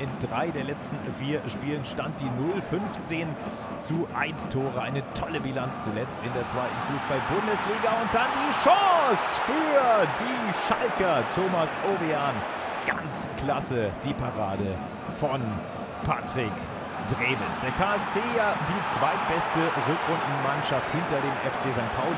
In drei der letzten vier Spielen stand die 0-15 zu 1 Tore. Eine tolle Bilanz zuletzt in der zweiten Fußball-Bundesliga. Und dann die Chance für die Schalker. Thomas Ovean. Ganz klasse die Parade von Patrick Drewitz. Der KSC ja die zweitbeste Rückrundenmannschaft hinter dem FC St. Pauli